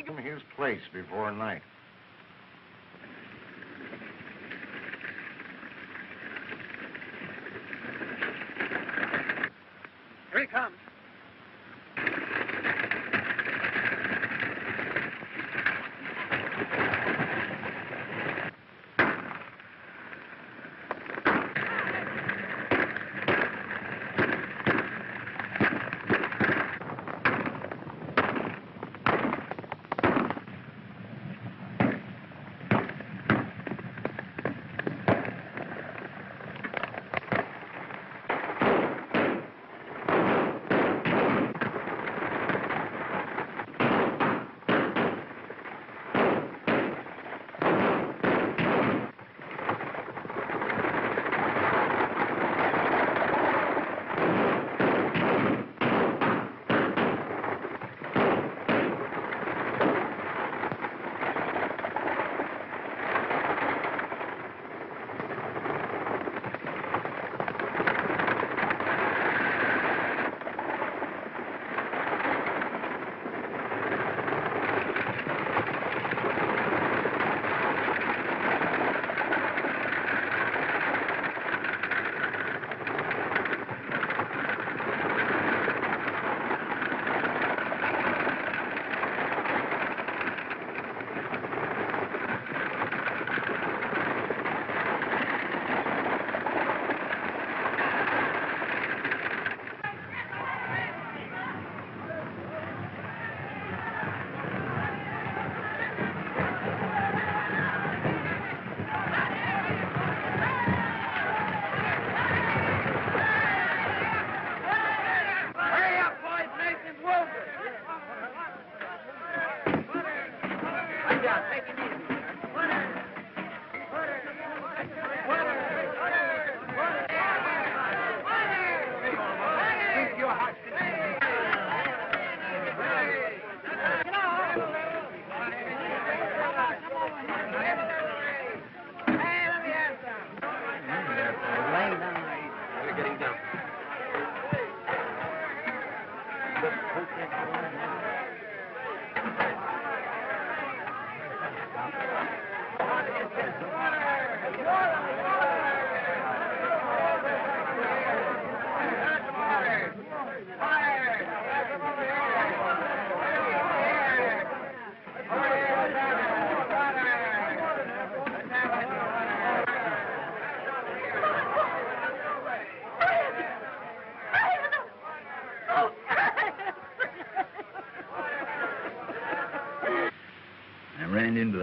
G: him his place before night.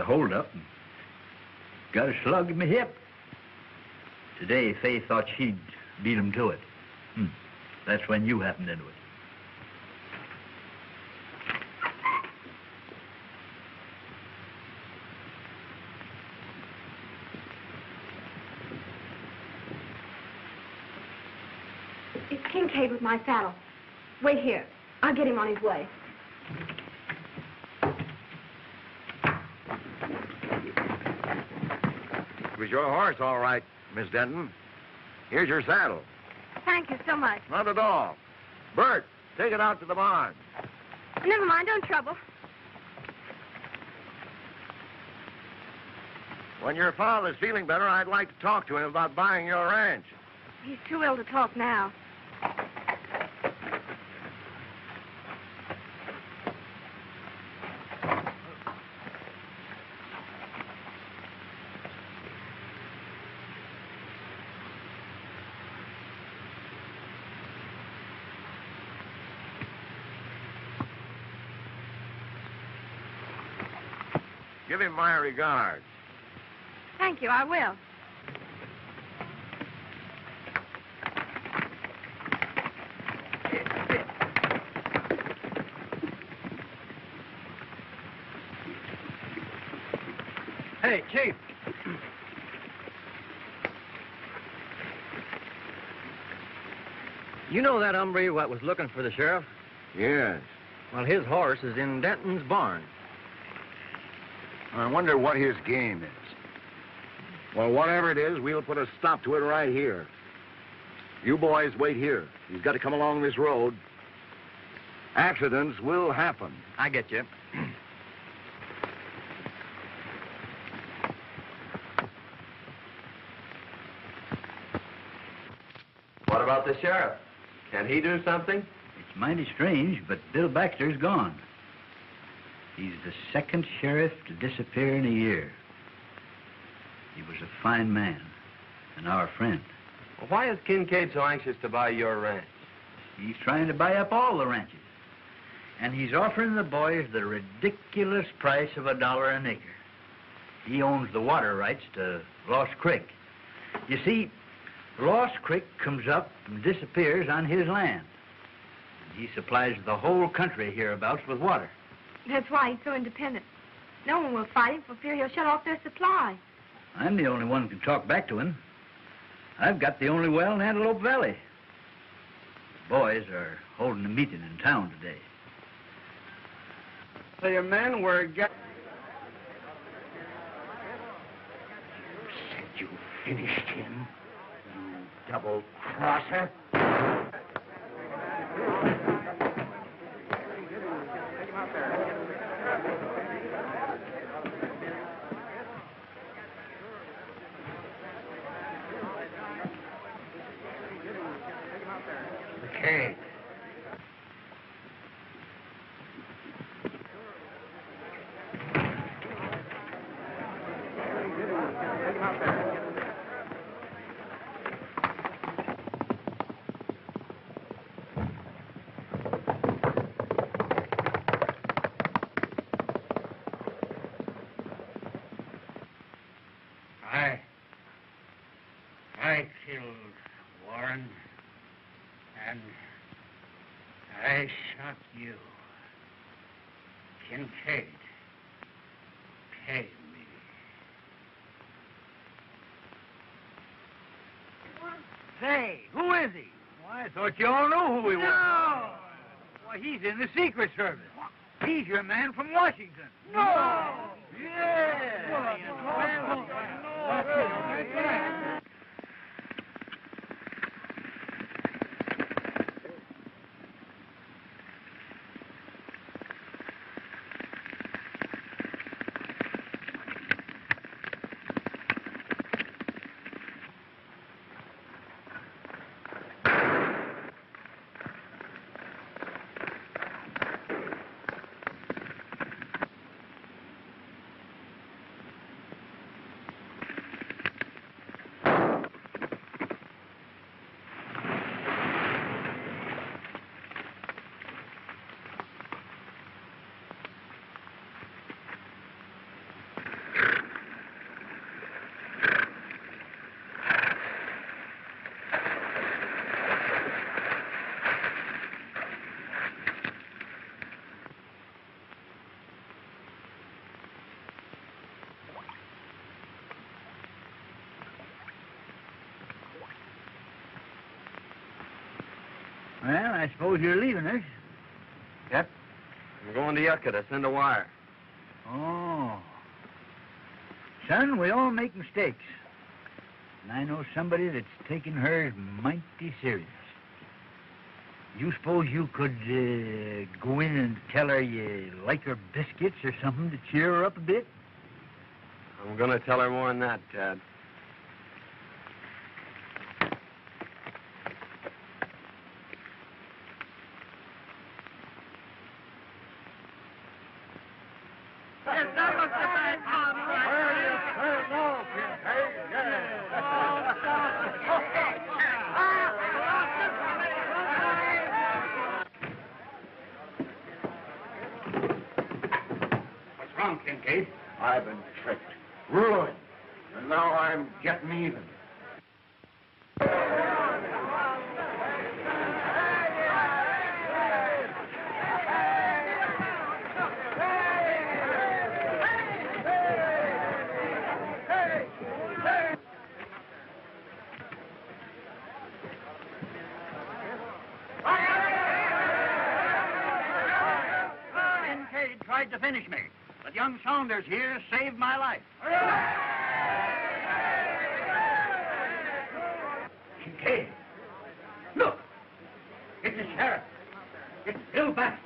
E: Holdup and got a slug in my hip. Today, Fay thought she'd beat him to it. Hmm. That's when you happened into it.
D: It's Kincaid with my saddle. Wait here. I'll get him on his way.
G: It was your horse, all right, Miss Denton. Here's your saddle.
D: Thank you so much.
G: Not at all. Bert, take it out to the barn.
D: Never mind, don't trouble.
G: When your father's feeling better, I'd like to talk to him about buying your ranch.
D: He's too ill to talk now.
G: Give him my regards.
D: Thank you, I will.
N: Hey, Chief. You know that hombre what was looking for the sheriff?
G: Yes.
N: Well, his horse is in Denton's barn.
G: I wonder what his game is. Well, whatever it is, we'll put a stop to it right here. You boys wait here. He's got to come along this road. Accidents will happen.
N: I get you.
B: what about the sheriff? Can he do something?
E: It's mighty strange, but Bill Baxter's gone. He's the second sheriff to disappear in a year. He was a fine man and our friend.
B: Well, why is Kincaid so anxious to buy your ranch?
E: He's trying to buy up all the ranches. And he's offering the boys the ridiculous price of a dollar an acre. He owns the water rights to Lost Creek. You see, Lost Creek comes up and disappears on his land. And he supplies the whole country hereabouts with water.
D: That's why he's so independent. No one will fight him for fear he'll shut off their supply.
E: I'm the only one who can talk back to him. I've got the only well in Antelope Valley. The boys are holding a meeting in town today.
C: So your men were get.
K: Said you finished him, you double crosser. McCain. I. I killed Warren. And I shot you. Kincaid. Pay me.
E: Say, who is he? Why, I thought you all knew who he was.
K: No!
E: Why, he's in the Secret Service. He's your man from Washington.
K: No!
E: Yeah. Well, I suppose you're leaving us.
B: Yep. I'm going to Yucca to send a wire.
E: Oh. Son, we all make mistakes. And I know somebody that's taking hers mighty serious. You suppose you could uh, go in and tell her you like her biscuits or something to cheer her up a bit?
B: I'm going to tell her more than that, Tad.
K: What's wrong, Kincaid?
C: I've been tricked, ruined, and now I'm getting even.
K: Kincaid tried to finish me, but young Saunders here saved my life. Kincaid, look! It's the sheriff. It's Bill Baxter.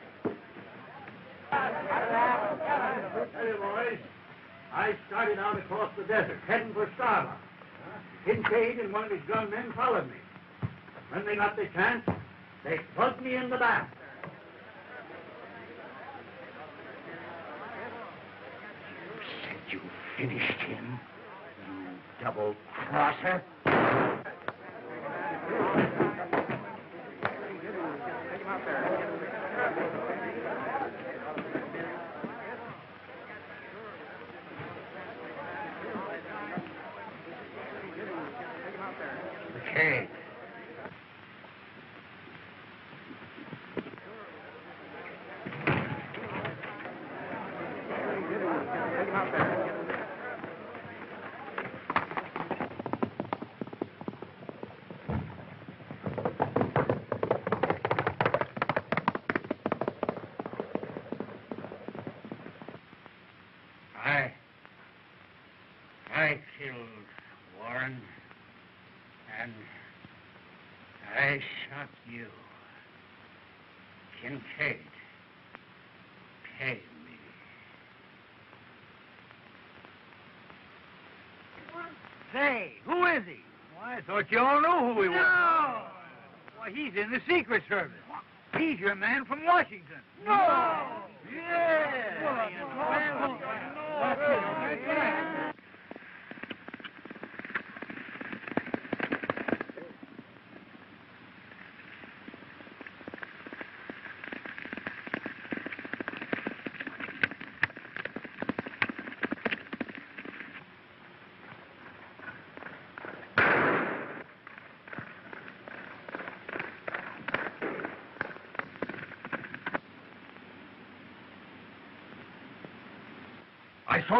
O: Hey, boys. I started out across the desert, heading for Starla. Kincaid and one of his gunmen followed me.
K: When they got the chance, they plugged me in the back.
C: You finished him, you double crosser. Okay. I. I killed Warren. And I shot you. Kincaid. Pay me.
E: Say, who is he? Why, I thought you all knew who he was. No! Why, he's in the Secret Service. He's your man from Washington. No! Yeah!
G: I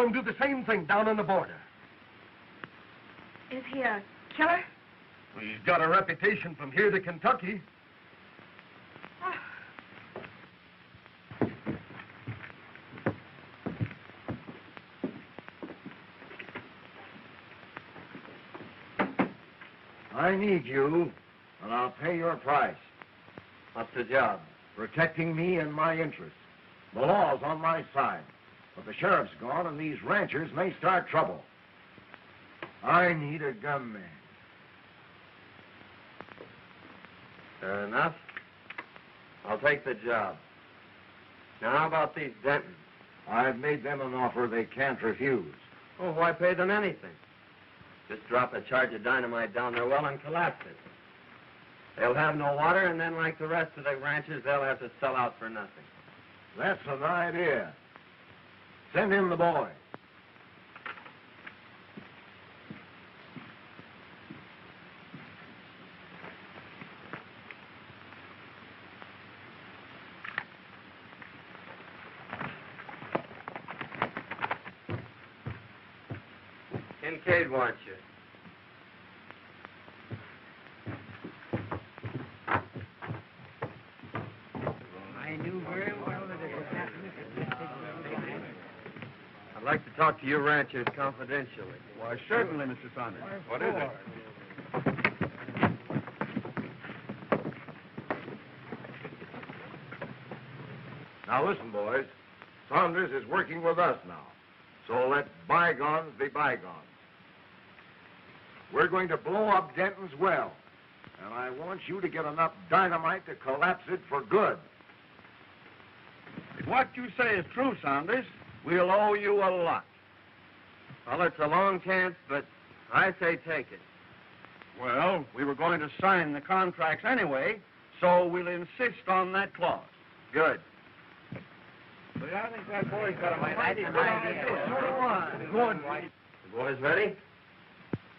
G: saw him do the same thing down on the border.
D: Is he a killer?
G: He's got a reputation from here to Kentucky. I need you, and I'll pay your price.
B: What's the job?
G: Protecting me and my interests. The law's on my side. The sheriff's gone, and these ranchers may start trouble. I need a gunman.
B: Fair enough. I'll take the job. Now, how about these Dentons?
G: I've made them an offer they can't refuse.
B: Oh, why pay them anything? Just drop a charge of dynamite down their well and collapse it. They'll have no water, and then, like the rest of the ranchers, they'll have to sell out for nothing.
G: That's an idea. Send in the boy.
B: Kincaid wants you.
E: I knew very well that it would happen if it did.
B: I'd like to talk to you ranchers confidentially.
C: Why, certainly, Mr. Saunders. What is it?
G: Now listen, boys. Saunders is working with us now. So let bygones be bygones. We're going to blow up Denton's well. And I want you to get enough dynamite to collapse it for good.
C: If what you say is true, Saunders, we'll owe you a lot.
B: Well, it's a long chance, but I say take it.
C: Well, we were going to sign the contracts anyway, so we'll insist on that clause.
B: Good.
K: But I think that boy's got a mighty good idea.
B: Good. The boys ready?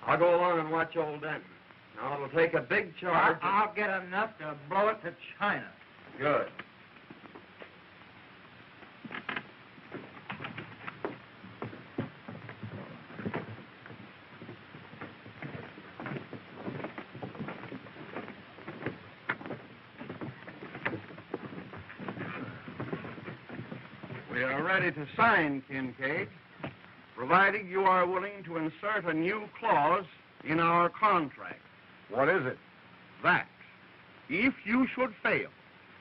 B: I'll go along and watch old Denton. Now, it'll take a big charge.
K: I'll get enough to blow it to China.
B: Good.
C: We are ready to sign, Kincaid, provided you are willing to insert a new clause in our contract.
G: What is it?
C: That if you should fail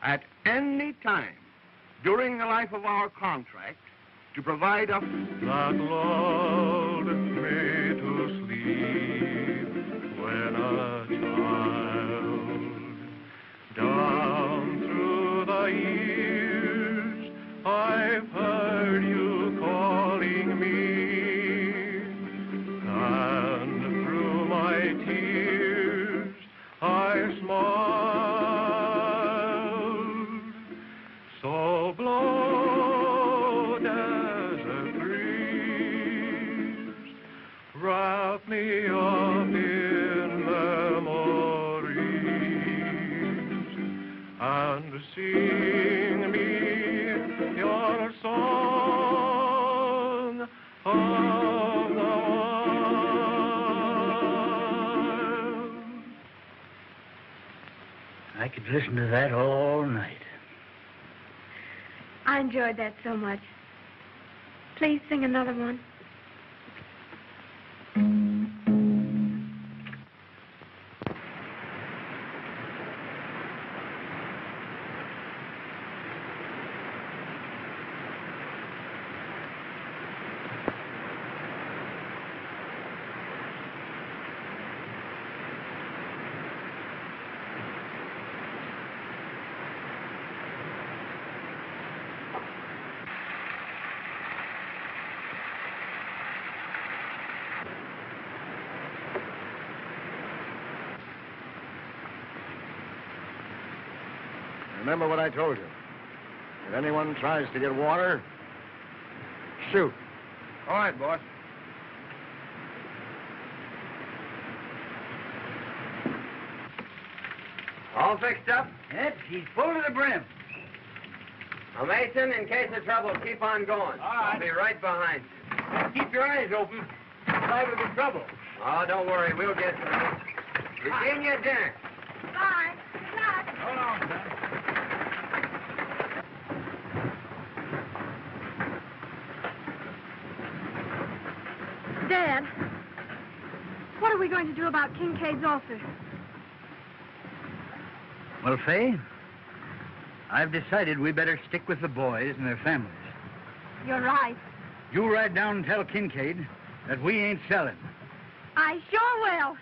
C: at any time during the life of our contract to provide us
A: that lulled
E: Listen to that all night.
D: I enjoyed that so much. Please sing another one.
G: Remember what I told you. If anyone tries to get water, shoot.
C: All right, boss.
B: All fixed up?
E: Yep, she's full to the brim.
B: Now, Mason, in case of trouble, keep on going. I'll be right behind you.
C: Keep your eyes open. Liable to be trouble.
B: Oh, don't worry, we'll get through. Virginia, dinner.
D: Bye. Good luck.
C: Hold on, son.
D: Dad, what are we going to do about Kincaid's ulcer?
E: Well, Fay, I've decided we better stick with the boys and their families.
D: You're right.
E: You ride down and tell Kincaid that we ain't selling.
D: I sure will.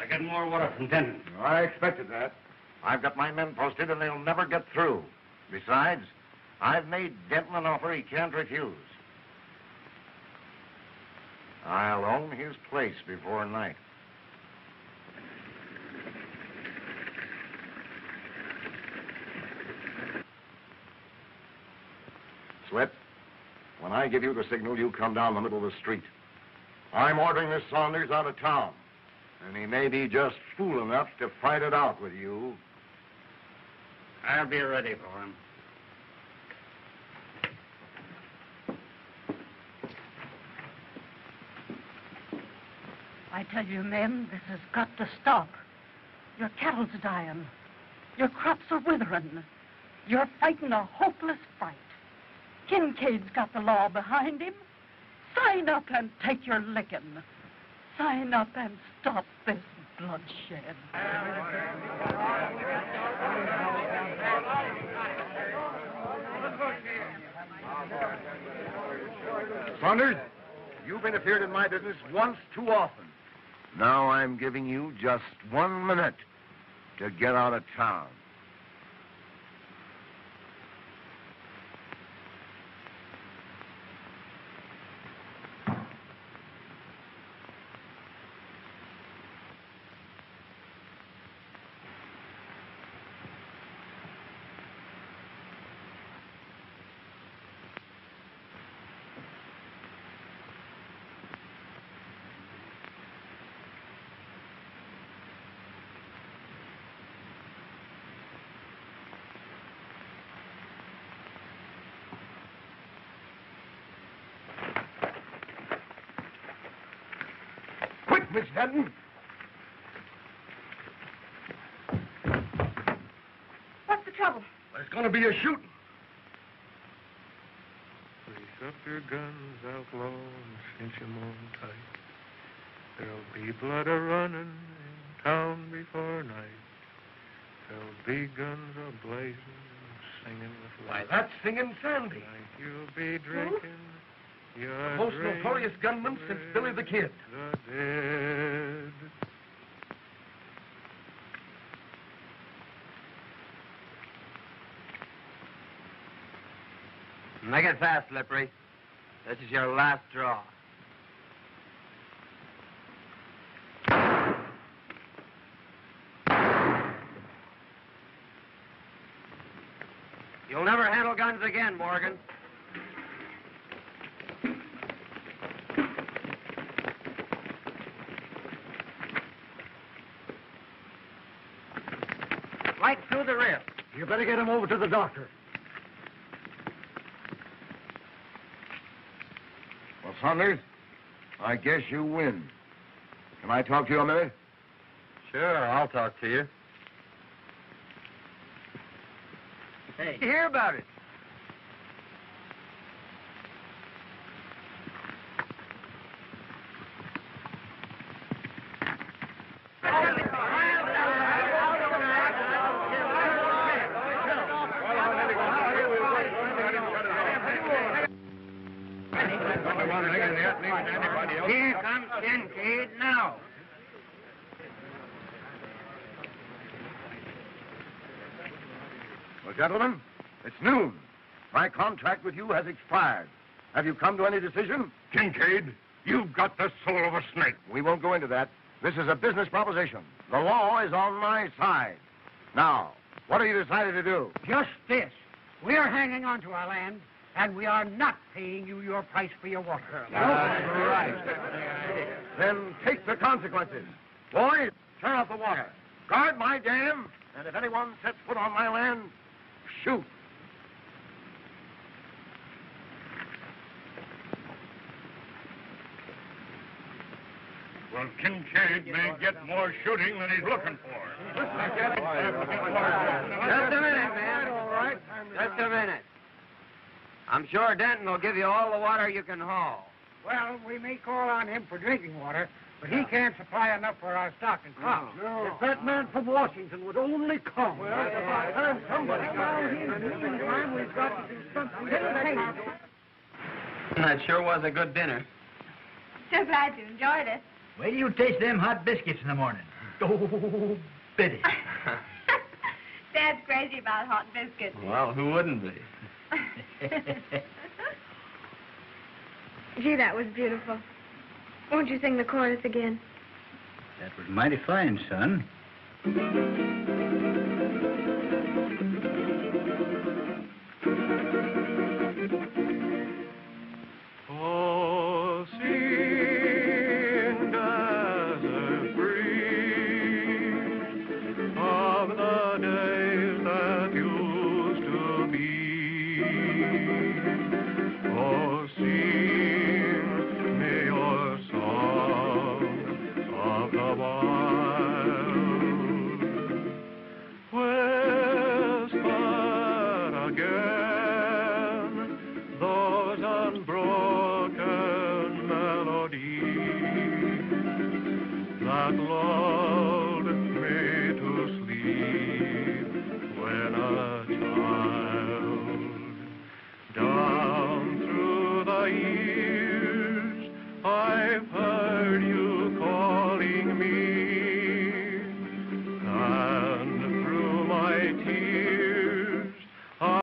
C: I got more water from Denton.
G: Oh, I expected that. I've got my men posted and they'll never get through. Besides, I've made Denton an offer he can't refuse. I'll own his place before night. Slip, when I give you the signal, you come down the middle of the street. I'm ordering this Saunders out of town, and he may be just fool enough to fight it out with you.
C: I'll be ready for him.
M: I tell you, men, this has got to stop. Your cattle's dying. Your crops are withering. You're fighting a hopeless fight. Kincaid's got the law behind him. Sign up and take your licking. Sign up and stop this bloodshed.
G: Saunders, you've interfered in my business once too often. Now I'm giving you just one minute to get out of town. Quick, Miss Denton.
D: What's the trouble?
G: There's going to be a shooting.
A: Grease up your guns, outlaw, and cinch 'em on tight. There'll be blood a running in town before night. There'll be guns a blazing, singing with
C: Why,
A: light.
C: that's Singing Sandy.
A: Tonight you'll be drinking. Your
C: The most notorious gunman since Billy the Kid.
A: The dead.
B: Make it fast, Slippery. This is your last draw. You'll never handle guns again, Morgan.
E: through the rib.
P: You better get him over to the doctor.
G: Well, Saunders, I guess you win. Can I talk to you a minute?
B: Sure, I'll talk to you.
A: Hey,
E: You hear about it?
H: Here comes Kincaid now.
G: Well, gentlemen, it's noon. My contract with you has expired. Have you come to any decision?
I: Kincaid, you've got the soul of a snake.
G: We won't go into that. This is a business proposition. The law is on my side. Now, what have you decided to do?
H: Just this. We're hanging on to our land, and we are not paying you your price for your water.
G: That's right. Then take the consequences. Boys, turn off the water. Guard my dam, and if anyone sets foot on my land, shoot.
I: Well, Kincaid may get more shooting than he's looking for.
B: Just a minute, man. All right. Just a minute. I'm sure Denton will give you all the water you can haul.
H: Well, we may call on him for drinking water, but he can't supply enough for our stock and crop.
P: Oh, if that man from Washington would only come. Well,
H: time somebody got here. In the meantime, we've got to do something.
B: That sure was a good dinner.
D: So glad you enjoyed it.
A: wait till you taste them hot biscuits in the morning. Oh, Biddy.
D: Dad's crazy about hot biscuits.
B: Well, who wouldn't be?
D: Gee, that was beautiful. Won't you sing the chorus again?
A: That was mighty fine, son.